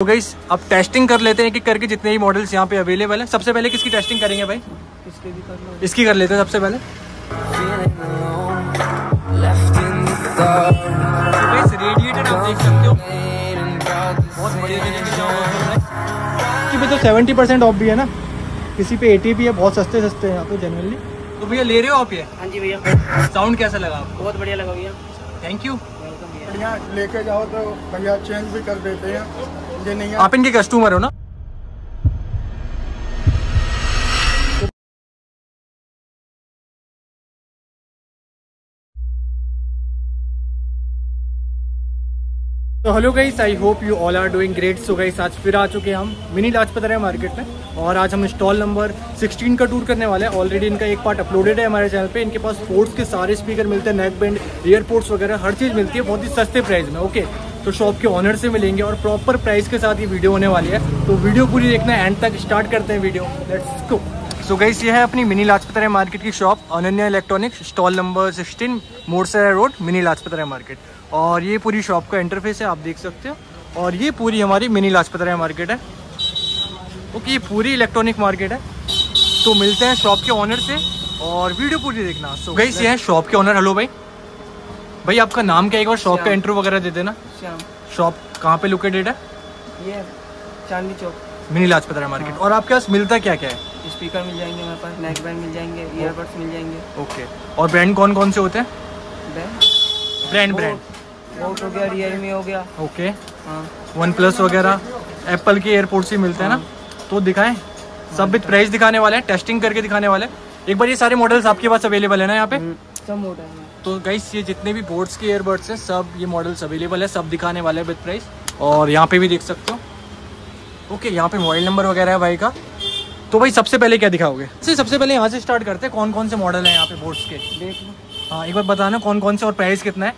तो गई अब टेस्टिंग कर लेते हैं कि करके जितने भी मॉडल्स यहाँ पे अवेलेबल है। सबसे पहले किसकी टेस्टिंग करेंगे भाई? इसके भी कर लो। इसकी कर लेते हैं सबसे पहले। रेडिएटर आप देख सकते हो। बहुत बढ़िया की तो सेवेंटी परसेंट ऑफ़ भी है ना। किसी पे एटी भी है बहुत सस्ते सस्ते हैं यहाँ पे जनरली तो भैया ले रहे हो आप ये? हाँ जी भैया। साउंड कैसा लगा आपको? बहुत बढ़िया लगा भैया। थैंक यू बढ़िया लेके जाओ तो भैया चेंज भी कर देते हैं। नहीं आप इनके कस्टमर हो ना? तो hello guys I hope you all are doing great so guys आज फिर आ चुके हैं हम मिनी लाजपत राय मार्केट में और आज हम स्टॉल नंबर 16 का टूर करने वाले हैं। ऑलरेडी इनका एक पार्ट अपलोडेड है हमारे चैनल पे। इनके पास स्पोर्ट्स के सारे स्पीकर मिलते हैं नेक बैंड ईयरपोर्ट्स वगैरह, हर चीज़ मिलती है, बहुत ही सस्ते प्राइस में ओके तो शॉप के ऑनर से मिलेंगे और प्रॉपर प्राइस के साथ ये वीडियो होने वाली है। तो वीडियो पूरी देखना एंड तक स्टार्ट करते हैं video let's go so guys ये है अपनी मिनी लाजपत राय मार्केट की shop Ananya electronics stall number 16 Morsarai road mini Lajpat Rai market और ये पूरी शॉप का इंटरफेस है आप देख सकते हो। और ये पूरी हमारी मिनी लाजपत राय मार्केट है। ओके ये पूरी इलेक्ट्रॉनिक मार्केट है। तो मिलते हैं शॉप के ऑनर से और वीडियो पूरी देखना। सो गाइस ये है शॉप के ऑनर हेलो भाई। भाई आपका नाम क्या है? एक बार शॉप का। इंटरव्यू वगैरह दे देना। शॉप कहाँ पे लोकेटेड है? ये चांदनी चौक। मिनी लाजपत राय मार्केट और आपके पास मिलता क्या क्या है? स्पीकर मिल जाएँगे हमारे पास नेक बैंड मिल जाएँगे ईयरबड्स मिल जाएँगे। ओके। और ब्रांड कौन कौन से होते हैं? ब्रांड ब्रांड बोट हो गया रियलमी हो गया। ओके हाँ। वन प्लस वगैरह एप्पल के एयरपोर्ट से मिलते हैं ना? तो दिखाएँ। सब विद प्राइस दिखाने वाले हैं टेस्टिंग करके दिखाने वाले हैं। एक बार ये सारे मॉडल्स आपके पास अवेलेबल है ना यहाँ पे? हम्म, सब मॉडल तो गाइस ये जितने भी बोर्ड्स के एयरबड्स हैं सब ये मॉडल्स अवेलेबल है सब दिखाने वाले हैं विद प्राइस और यहाँ पे भी देख सकते हो। ओके यहाँ पे मोबाइल नंबर वगैरह है भाई का। तो भाई सबसे पहले क्या दिखाओगे? सबसे पहले यहाँ से स्टार्ट करते हैं कौन कौन से मॉडल हैं यहाँ पे बोर्ड्स के? देख लो। हाँ एक बार बताना कौन कौन से और प्राइस कितना है?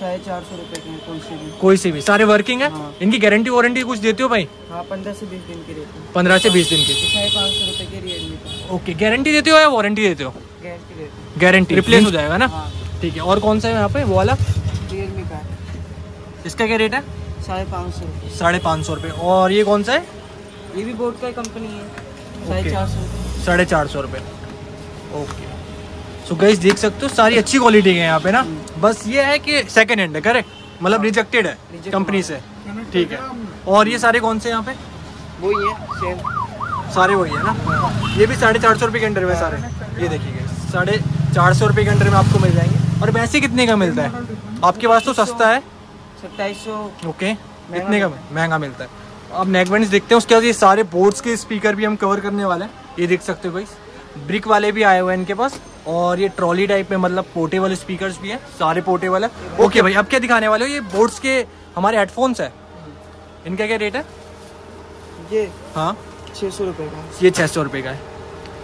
साढ़े चार सौ रुपये की कोई सी भी। कोई से भी। सारे वर्किंग है? हाँ। इनकी गारंटी वारंटी कुछ देते हो भाई? हाँ पंद्रह से बीस दिन की रहती है। पंद्रह से बीस दिन की। साढ़े पाँच सौ रुपये की रियलमी ओके गारंटी देते हो या वारंटी देते हो? गारंटी गारंटी रिप्लेस हो जाएगा ना? हाँ। ठीक है और कौन सा है यहाँ पे? वो वाला? रियलमी का। इसका क्या रेट है? साढ़े पाँच सौ रुपये साढ़े पाँच सौ रुपये और ये कौन सा है? ये भी बोट का कंपनी है। साढ़े चार सौ साढ़े चार सौ रुपये ओके सो गाइस देख सकते हो सारी अच्छी क्वालिटी के यहाँ पे ना। बस ये है कि सेकेंड हैंड है करेक्ट मतलब रिजेक्टेड है कंपनी से। ठीक है। और ये सारे कौन से यहाँ पे? वही है सेम सारे वही है ना? ये भी साढ़े चार सौ रुपये के अंडर में सारे। ये देखिए साढ़े चार सौ रुपये के अंडर में आपको मिल जाएँगे। और वैसे कितने का मिलता है? आपके पास तो सस्ता है। सत्ताईस सौ। ओके इतने का महँगा मिलता है। अब नेक बैंड देखते हैं उसके बाद ये सारे बोर्ड्स के स्पीकर भी हम कवर करने वाले हैं। ये देख सकते हो भाई ब्रिक वाले भी आए हुए हैं इनके पास और ये ट्रॉली टाइप में मतलब पोर्टेबल स्पीकर्स भी हैं सारे पोर्टेबल है। ओके भाई अब क्या दिखाने वाले हो? ये बोर्ड्स के हमारे हेडफोन्स है। इनका क्या रेट है? ये हाँ। छः सौ रुपये का ये छः सौ रुपये का है।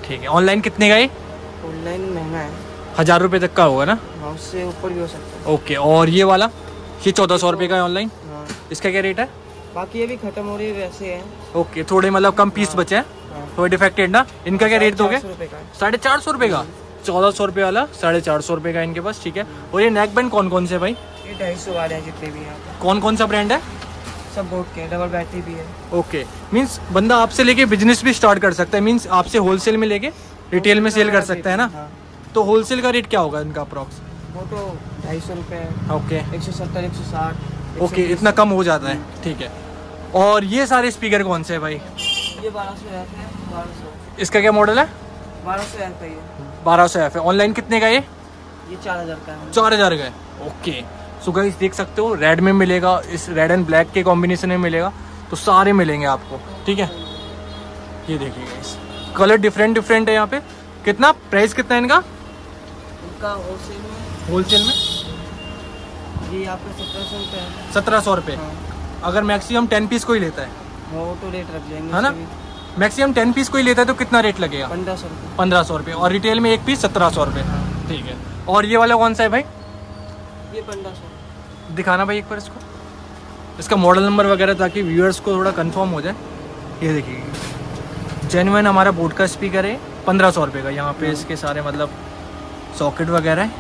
ठीक है ऑनलाइन कितने का ये? ऑनलाइन महँगा है। हज़ार रुपये तक का होगा ना? हाँ उससे ऊपर भी हो सकता है। ओके और ये वाला? ये चौदह सौ रुपये का है ऑनलाइन हाँ। इसका क्या रेट है? बाकी ये भी खत्म हो रही है वैसे है। ओके थोड़े मतलब कम पीस बचे हैं हाँ। थोड़े डिफेक्टेड ना? इनका क्या रेट दोगे? साढ़े चार सौ रुपये का? चौदह सौ रुपये वाला साढ़े चार सौ रुपये का इनके पास ठीक है? और ये नेक बैंड कौन कौन से भाई? ये ढाई सौ वाले हैं जितने भी हैं कौन कौन सा ब्रांड है? सब बोट के डबल बैटरी भी है। ओके मीन्स बंदा आपसे लेके बिज़नेस भी स्टार्ट कर सकता है. मीन्स आपसे होलसेल में लेके रिटेल में सेल कर सकता है ना? हाँ। तो होलसेल का रेट क्या होगा इनका अप्रॉक्स वो तो ढाई सौ रुपये ओके एक सौ सत्तर एक सौ साठ ओके इतना कम हो जाता है ठीक है। और ये सारे स्पीकर कौन से है भाई? ये बारह सौ रहते हैं बारह सौ। इसका क्या मॉडल है? बारह सौ रहता है ये। बारह सौ एफ़ है। ऑनलाइन कितने का ये? ये चार हज़ार का है। चार हज़ार का है। ओके सो गाइस देख सकते हो रेड में मिलेगा इस रेड एंड ब्लैक के कॉम्बिनेशन में मिलेगा तो सारे मिलेंगे आपको ठीक है? ये देखिए गाइस कलर डिफरेंट डिफरेंट है यहाँ पे। कितना? प्राइस कितना है इनका? इनका होलसेल में होलसेल में? ये आपका सत्रह सौ रुपये सत्रह सौ रुपये हाँ। अगर मैक्सिमम टेन पीस को ही लेता है। वो तो रेट रख लेंगे है ना? मैक्सिमम टेन पीस को ही लेता है तो कितना रेट लगेगा? पंद्रह सौ रुपये। पंद्रह सौ रुपये। और रिटेल में एक पीस सत्रह सौ रुपये। ठीक है। और ये वाला कौन सा है भाई? ये पंद्रह सौ। दिखाना भाई एक बार इसको। इसका मॉडल नंबर वगैरह ताकि व्यूअर्स को थोड़ा कंफर्म हो जाए। ये देखिए। जेनुइन हमारा बोट का स्पीकर है पंद्रह सौ रुपये का। यहाँ पे इसके सारे मतलब सॉकेट वगैरह है।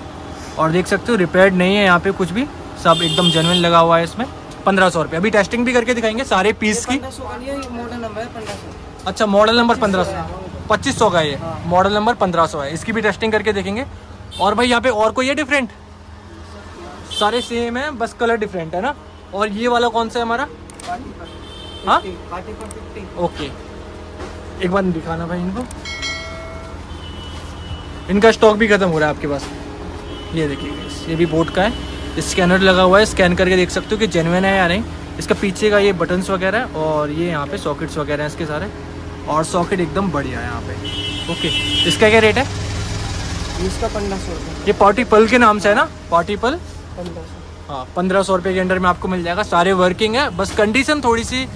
और देख सकते हो रिपेयर्ड नहीं है यहाँ पे कुछ भी। सब एकदम जेनुइन लगा हुआ है इसमें। पंद्रह सौ रुपये। अभी टेस्टिंग भी करके दिखाएँगे सारे पीस की। है ये मॉडल नंबर है पंद्रह सौ। अच्छा मॉडल नंबर पंद्रह सौ। पच्चीस सौ का ये। मॉडल नंबर पंद्रह सौ है। इसकी भी टेस्टिंग करके देखेंगे। और भाई यहाँ पे और कोई है डिफरेंट सारे सेम है बस कलर डिफरेंट है ना? और ये वाला कौन सा है हमारा? हाँ? ओके एक बार दिखाना भाई इनको। इनका स्टॉक भी खत्म हो रहा है आपके पास। ये देखिए ये भी बोट का है। स्कैनर लगा हुआ है स्कैन करके देख सकते हो कि जेनविन है या नहीं। इसका पीछे का ये बटन्स वगैरह है और ये यहाँ पे सॉकेट्स वगैरह हैं इसके सारे। और सॉकेट एकदम बढ़िया है यहाँ पे। ओके इसका क्या रेट है? इसका पंद्रह सौ ये पार्टी पल के नाम से है ना? पार्टी पल पंद्रह सौ। हाँ पंद्रह सौ रुपये के अंडर में आपको मिल जाएगा। सारे वर्किंग है बस कंडीशन थोड़ी सी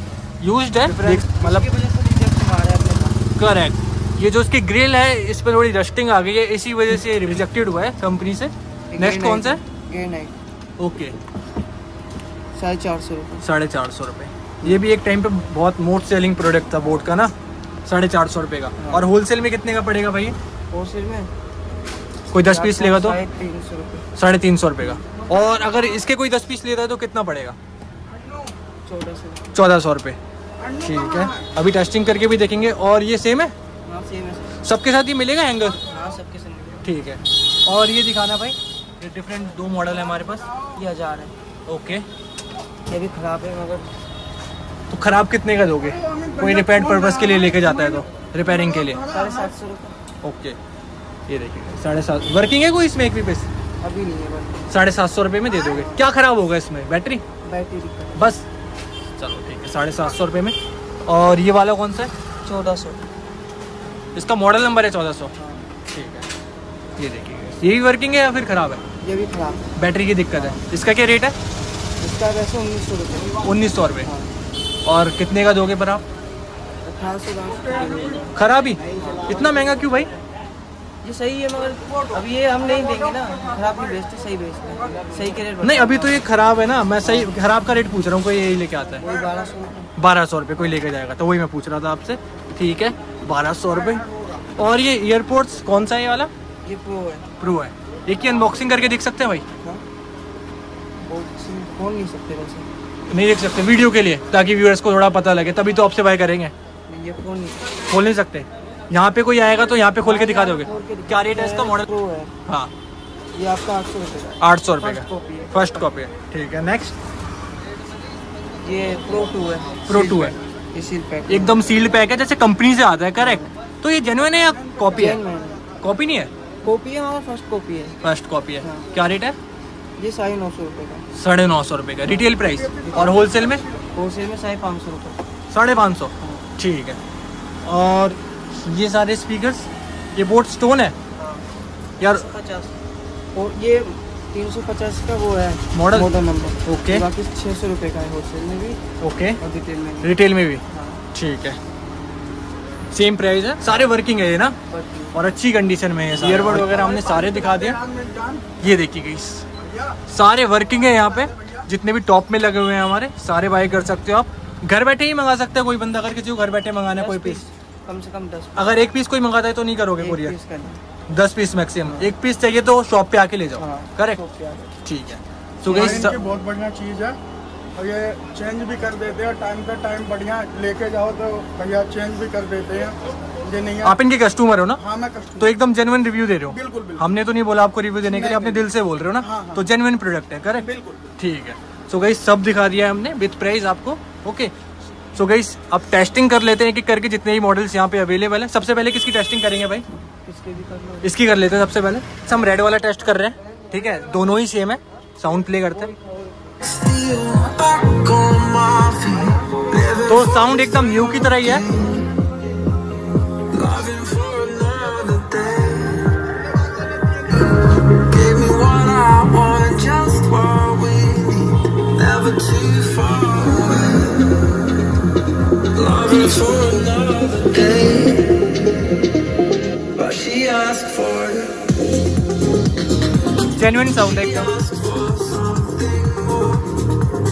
यूज़ है मतलब करेक्ट ये जो इसकी ग्रिल है इस पर थोड़ी रस्टिंग आ गई है। इसी वजह से रिजेक्टेड हुआ है कंपनी से। नेक्स्ट कौन सा है। ओके। साढ़े चार सौ रुपये साढ़े चार सौ रुपये ये भी एक टाइम पे बहुत मोस्ट सेलिंग प्रोडक्ट था बोट का ना साढ़े चार सौ रुपये का। और होलसेल में कितने का पड़ेगा भाई? होलसेल में? कोई दस पीस लेगा तो? साढ़े तीन सौ रुपये का। और अगर इसके कोई दस पीस लेता है तो कितना पड़ेगा? चौदह सौ। रुपये ठीक है। अभी टेस्टिंग करके भी देखेंगे। और ये सेम है? हाँ है सबके साथ ही मिलेगा हैंगर हाँ सबके संग ठीक है। और ये दिखाना भाई। ये डिफरेंट दो मॉडल है हमारे पास। ये हज़ार है। ओके ये भी ख़राब है मगर तो खराब कितने का दोगे? कोई रिपेयर पर्पज के लिए लेके जाता है तो रिपेयरिंग के लिए? साढ़े सात सौ रुपये ओके ये देखिए साढ़े सात वर्किंग है कोई इसमें एक भी पीस अभी नहीं है साढ़े सात सौ रुपये में दे दोगे। क्या खराब होगा इसमें? बैटरी बैटरी बस। चलो ठीक है साढ़े सात सौ रुपये में। और ये वाला कौन सा है? चौदह सौ। इसका मॉडल नंबर है चौदह सौ। ठीक है। ये देखिए ये भी वर्किंग है या फिर ख़राब है? ये भी ख़राब बैटरी की दिक्कत है। इसका क्या रेट है? इसका वैसे उन्नीस सौ रुपये उन्नीस सौ रुपये हाँ। और कितने का दोगे पर आप? खराब ही? इतना महँगा क्यों भाई? ये सही है मगर अब ये हम नहीं देंगे ना। खराब नहीं बेचते सही बेचते सही के रेट नहीं अभी तो ये खराब है ना। मैं सही खराब का रेट पूछ रहा हूँ कोई यही लेके आता है। बारह सौ बारह सौ रुपये कोई लेके जाएगा। तो वही मैं पूछ रहा था आपसे। ठीक है बारह सौ रुपये और ये एयरपोर्ट्स कौन सा है ये वाला? ये प्रो है। प्रो है। एक ही अनबॉक्सिंग करके देख सकते हैं भाई। हाँ। नहीं सकते वैसे। नहीं देख सकते वीडियो के लिए ताकि व्यूअर्स को थोड़ा पता लगे तभी तो आपसे बाय करेंगे। ये खोल नहीं सकते। खोल नहीं सकते। यहाँ पे कोई आएगा तो यहाँ पे खोल के दिखा दोगे। क्या रेट है इसका मॉडल प्रो है। हाँ। ये आपका आठ सौ रुपये का आठ सौ रुपये फ़र्स्ट का। कॉपी है। फ़र्स्ट कॉपी है। ठीक है नेक्स्ट ये प्रो टू है। 2 pack। है। एकदम सील्ड पैक है जैसे कंपनी से आता है करेक्ट तो ये जेनुअन है या कॉपी है? कॉपी नहीं है? कॉपी है हमारा फ़र्स्ट कॉपी है। फ़र्स्ट कॉपी है। हाँ। क्या रेट है? ये साढ़े नौ सौ रुपये का। साढ़े नौ सौ रुपये का। रिटेल प्राइस और होलसेल में? होलसेल में साढ़े पाँच सौ रुपये साढ़े पाँच सौ। ठीक है। और ये सारे स्पीकर्स ये बोट स्टोन है? यार पचास। और ये तीन सौ पचास का वो है मॉडल? मॉडल नंबर ओके बाकी छः सौ रुपये का है होलसेल में भी ओके और रिटेल में भी। रिटेल में भी? हाँ। ठीक है। सेम प्राइस है। सारे वर्किंग है ये ना? और अच्छी कंडीशन में है ईयरबड वगैरह हमने सारे दिखा दिए। ये देखिए गई सारे वर्किंग है यहाँ पे। जितने भी टॉप में लगे हुए हैं हमारे सारे बाय कर सकते हो आप। घर बैठे ही मंगा सकते हो कोई बंदा। अगर किसी को घर बैठे मंगाना कोई पीस कम से कम दस अगर एक पीस कोई मंगाता है तो नहीं करोगे कोरियर दस पीस मैक्सिमम एक पीस चाहिए तो शॉप पे आके ले जाओ। हाँ करेक्ट। ठीक है। सो तो गई बहुत बढ़िया चीज़ है। और ये चेंज भी कर देते हैं टाइम पे टाइम बढ़िया लेके जाओ तो भैया चेंज भी कर देते हैं। ये नहीं है। आप इनके कस्टमर हो ना? हाँ मैं कस्टमर तो एकदम जेनुइन रिव्यू दे रहे हो? बिल्कुल बिल्कुल। हमने तो नहीं बोला आपको रिव्यू देने के लिए अपने दिल से बोल रहे हो ना? हाँ, हाँ। तो जेनुइन प्रोडक्ट है करेक्ट बिल्कुल। ठीक है। सो गई सब दिखा दिया है हमने विथ प्राइस आपको ओके सो गई अब टेस्टिंग कर लेते हैं कि करके जितने ही मॉडल्स यहाँ पे अवेलेबल है। सबसे पहले किसकी टेस्टिंग करेंगे भाई? इसके भी कर लो। इसकी कर लेते हैं सबसे पहले। हम रेड वाला टेस्ट कर रहे हैं ठीक है? दोनों ही सेम है। साउंड प्ले करते हैं। तो साउंड एकदम यू की तरह ही है। जेन्युन साउंड एकदम।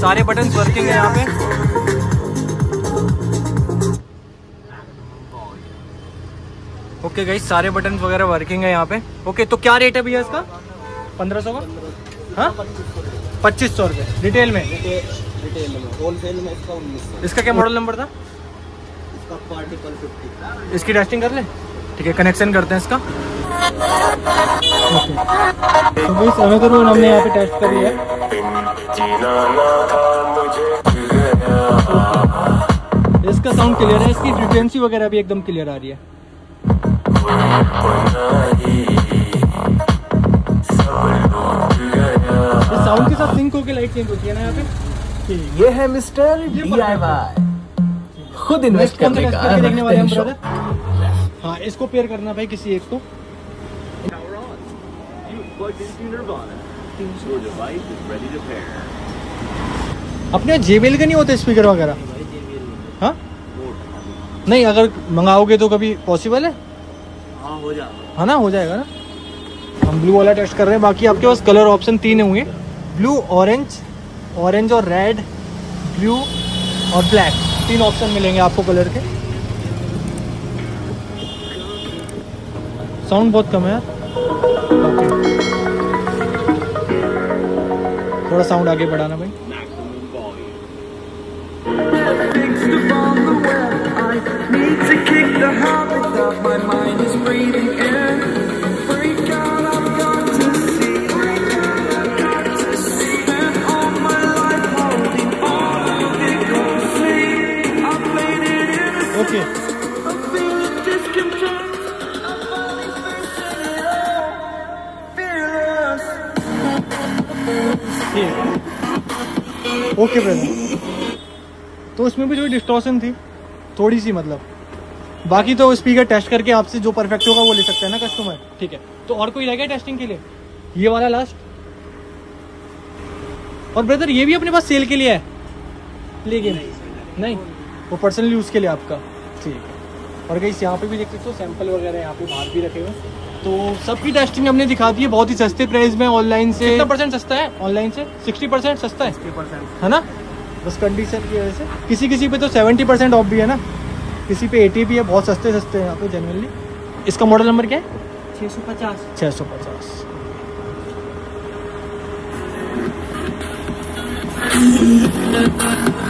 सारे बटन वर्किंग है यहाँ पे। ओके गाइस सारे बटन वगैरह वर्किंग है यहाँ पे। ओके तो क्या रेट है भैया इसका? पंद्रह सौ का? हाँ? पच्चीस सौ रुपये रिटेल में? रिटेल में होलसेल में इसका उन्नीस सौ इसका क्या मॉडल नंबर था? इसका पार्टिकल फिफ्टी इसकी टेस्टिंग कर ले। ठीक है कनेक्शन करते हैं इसका। ओके। तो भाई अनदर वन हमने यहाँ पे टेस्ट कर लिया है। इसका साउंड क्लियर है इसकी फ्रिक्वेंसी वगैरह भी एकदम क्लियर आ रही है। साउंड के साथ सिंक होकर लाइट चेंज होती है ना यहाँ पे? ये है मिस्टर डीआईवाई खुद इन्वेस्ट करने का। देखने वाले हम ब्रदर हाँ इसको पेयर करना भाई किसी एक को। अपने जेबेल के नहीं होते स्पीकर वगैरह? हाँ। नहीं अगर मंगाओगे तो कभी पॉसिबल है? हाँ हो जाएगा। हाँ ना हो जाएगा ना। हम ब्लू वाला टेस्ट कर रहे हैं बाकी आपके पास कलर ऑप्शन तीन होंगे। ब्लू ऑरेंज ऑरेंज और रेड ब्लू और ब्लैक तीन ऑप्शन मिलेंगे आपको कलर के। साउंड बहुत कम है यार। थोड़ा साउंड आगे बढ़ाना भाई Need to kick the habit that my mind is breathing in. Okay brother तो उसमें भी जो डिस्टॉर्शन थी थोड़ी सी मतलब। बाकी तो स्पीकर टेस्ट करके आपसे जो परफेक्ट होगा वो ले सकते हैं ना कस्टमर ठीक है। तो और कोई रह गया टेस्टिंग के लिए? ये वाला लास्ट और ब्रदर ये भी अपने पास सेल के लिए है? लेकिन नहीं। वो पर्सनल यूज़ के लिए आपका। ठीक। और कहीं यहाँ पे भी देख सकते हो सैंपल वगैरह यहाँ पे बाहर भी रखे हुए तो सबकी टेस्टिंग हमने दिखा दी है बहुत ही सस्ते प्राइस में ऑनलाइन से। कितना परसेंट सस्ता है? ऑनलाइन से? सिक्सटी परसेंट सस्ता है। है ना? बस कंडीशन की वजह से। किसी किसी पे तो सेवेंटी परसेंट ऑफ़ भी है ना? किसी पे एटी भी है बहुत सस्ते सस्ते हैं यहाँ पे जनरली इसका मॉडल नंबर क्या है? छः सौ पचास। छः सौ पचास। ओके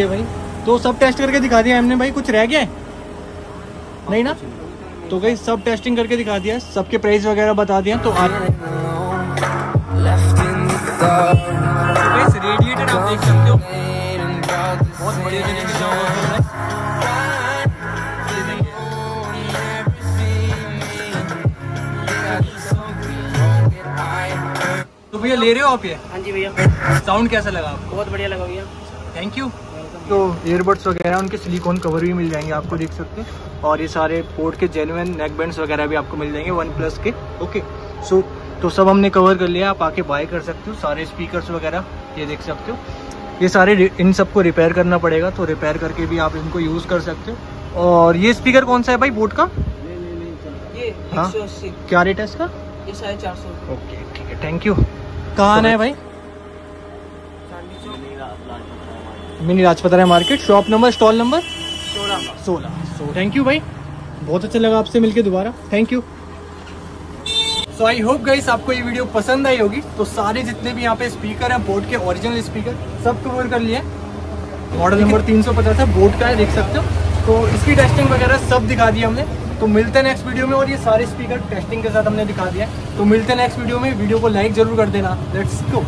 ओके भाई। तो सब टेस्ट करके दिखा दिया हमने भाई कुछ रह गया है? नहीं ना? तो भाई सब टेस्टिंग करके दिखा दिया सबके प्राइस वगैरह बता दिया तो आज. रेडिएटर आप देख सकते हो। बहुत बढ़िया तरीके से तो भैया ले रहे हो आप ये? हाँ जी भैया। साउंड कैसा लगा आपको? बहुत बढ़िया लगा भैया। थैंक यू तो ईयरबड्स वगैरह उनके सिलिकॉन कवर भी मिल जाएँगे आपको देख सकते हैं। और ये सारे पोर्ट के जेनुअन नेक बैंड्स वगैरह भी आपको मिल जाएँगे वन प्लस के। ओके सो so, तो सब हमने कवर कर लिया आप आके बाय कर सकते हो सारे स्पीकर्स वगैरह ये देख सकते हो। ये सारे इन सबको रिपेयर करना पड़ेगा तो रिपेयर करके भी आप इनको यूज़ कर सकते हो। और ये स्पीकर कौन सा है भाई बोट का? हाँ? क्या रेट है इसका? ये साढ़े चार सौ। ओके ठीक है थैंक यू कहाँ आना है भाई? Mini Lajpat Rai market shop number stall number सोलह। सोलह। सो थैंक यू भाई। बहुत अच्छा लगा आपसे मिलके दोबारा। Thank you so I hope guys आपको ये वीडियो पसंद आई होगी। तो सारे जितने भी यहाँ पे स्पीकर हैं बोट के ओरिजिनल स्पीकर सब कवर कर लिए। मॉडल नंबर 350 है बोट का है देख सकते हो। तो इसकी टेस्टिंग वगैरह सब दिखा दी हमने। तो मिलते हैं नेक्स्ट वीडियो में और ये सारे स्पीकर टेस्टिंग के साथ हमने दिखा दिया है। तो मिलते हैं नेक्स्ट वीडियो में। वीडियो को लाइक ज़रूर कर देना। Let's go